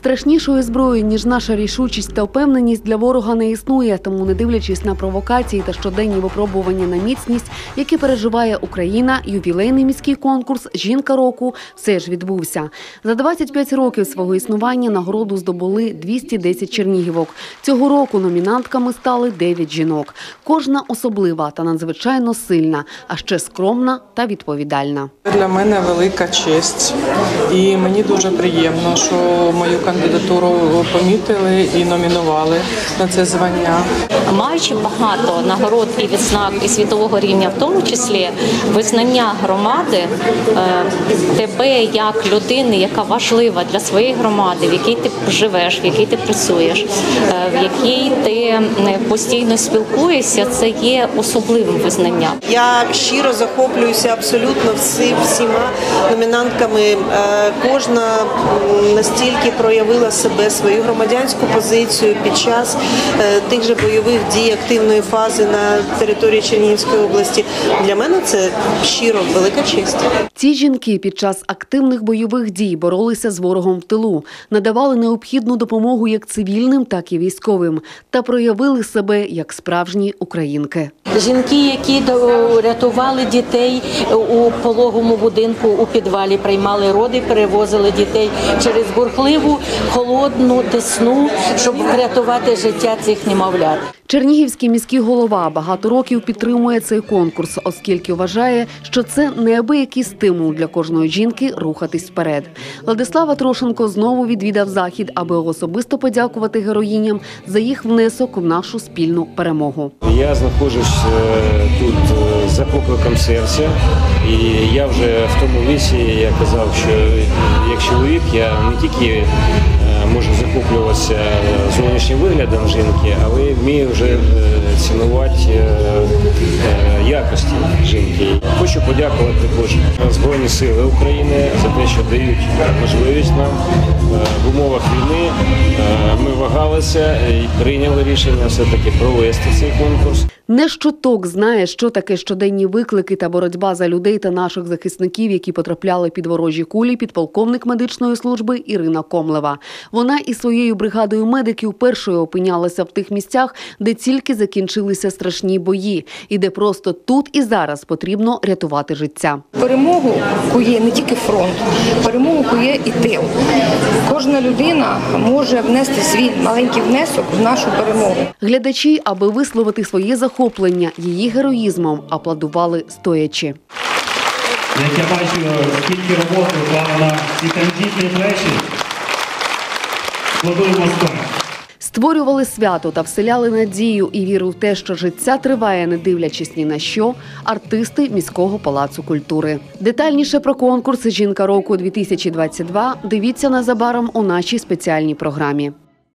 Страшнішої зброї, ніж наша рішучість та впевненість для ворога не існує. Тому, не дивлячись на провокації та щоденні випробування на міцність, які переживає Україна, ювілейний міський конкурс Жінка року все ж відбувся. За 25 років свого існування нагороду здобули 210 чернігівок. Цього року номінантками стали 9 жінок. Кожна особлива та надзвичайно сильна, а ще скромна та відповідальна. Для мене велика честь, і мені дуже приємно, що мою кандидатуру помітили і номінували на це звання. маючи багато нагород і відзнак і світового рівня, в тому числі визнання громади е, тебе як людини, яка важлива для своєї громади, в якій ти живеш, в якій ти працюєш, е, в якій ти е, постійно спілкуєшся, це є особливим визнанням. Я щиро захоплююся абсолютно всі, всіма номінантками. Кожна настільки проявила себе свою громадянську позицію під час е, тих же бойових дій активної фази на території Чернігівської області. Для мене це щиро велика честь. Ці жінки під час активних бойових дій боролися з ворогом в тилу, надавали необхідну допомогу як цивільним, так і військовим, та проявили себе як справжні українки. Жінки, які до- рятували дітей у пологовому будинку у підвалі, приймали роди, перевозили дітей через бурхливу холодну десну, щоб врятувати життя цих немовлят. Чернігівський міський голова багато років підтримує цей конкурс, оскільки вважає, що це неабиякий стимул для кожної жінки рухатись вперед. Владислава Трошенко знову відвідав захід, аби особисто подякувати героїням за їх внесок в нашу спільну перемогу. Я знаходжусь е, тут е, за покликом серця, і я вже в тому віці я казав, що е, як чоловік я не тільки е, закуплюватися зовнішнім виглядом жінки, але вміє вже е, цінувати е, е, якості жінки. Хочу подякувати також Збройні Сили України за те, що дають можливість нам в умовах війни. Ми вагалися і прийняли рішення все-таки провести цей конкурс. Не щоток знає, що таке щоденні виклики та боротьба за людей та наших захисників, які потрапляли під ворожі кулі, підполковник медичної служби Ірина Комлева. Вона із своєю бригадою медиків першою опинялася в тих місцях, де тільки закінчилися страшні бої, і де просто тут і зараз потрібно рятувати життя. Перемогу кує не тільки фронт, перемогу кує і тил. Кожна людина може внести свій маленький внесок в нашу перемогу. Глядачі, аби висловити своє захоплення її героїзмом, аплодували стоячи. Як я бачу, скільки роботи вклала на ці тендітні плечі, плодуємо стоя. Створювали свято та вселяли надію і віру в те, що життя триває, не дивлячись ні на що. Артисти міського палацу культури. Детальніше про конкурс Жінка року 2022 дивіться незабаром у нашій спеціальній програмі.